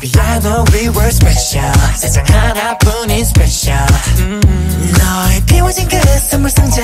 Baby I know we were special 세상 하나뿐인 special 음. 너의 비워진 그 선물 상자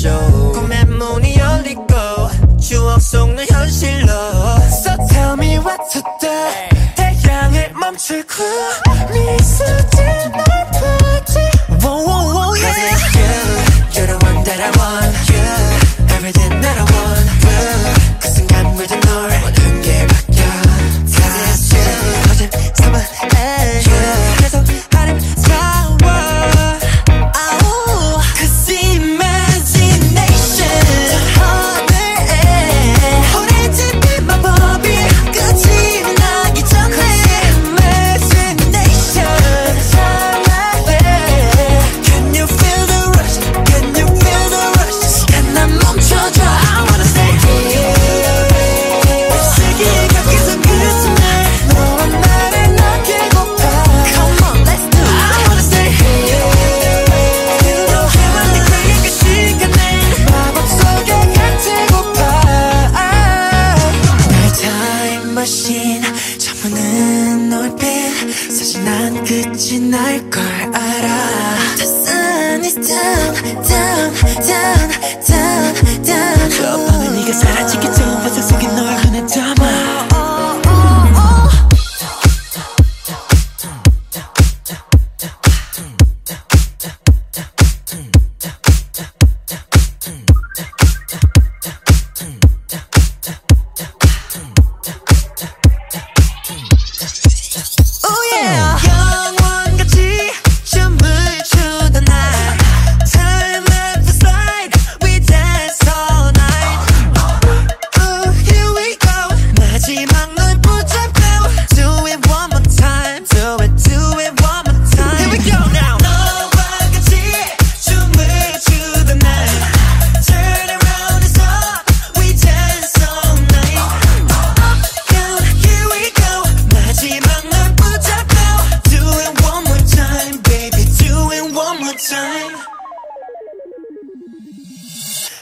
쇼 꿈의 문이 열리고 추억 속는 현실로. So tell me what to do. 태양을 멈추고 미소지 널 풀지. just down, down, down, down, down. 저 밤에 네가 사라지기 전 바탕 속에 널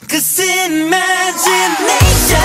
Cause in imagination